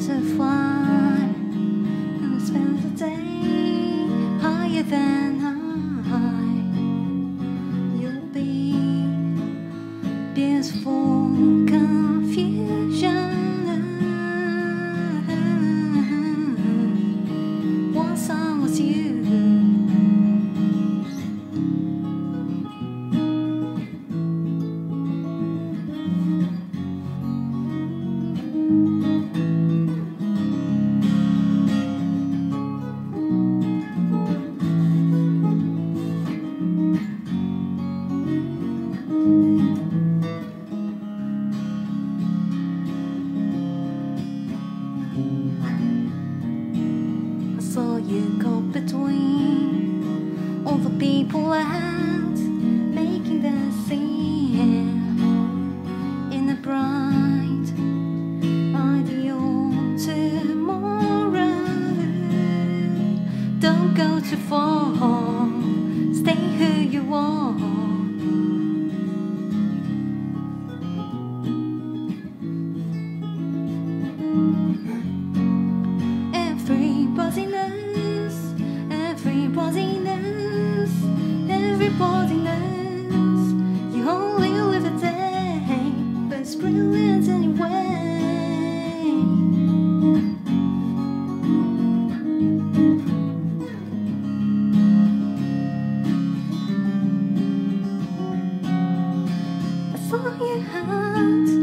future butterfly and spend the day higher than high. You'll be beautiful confusion. You go between all the people out making everybody knows, everybody knows. You only live a day, but it's brilliant anyway. I saw you had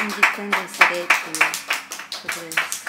20分でそれっていうことです。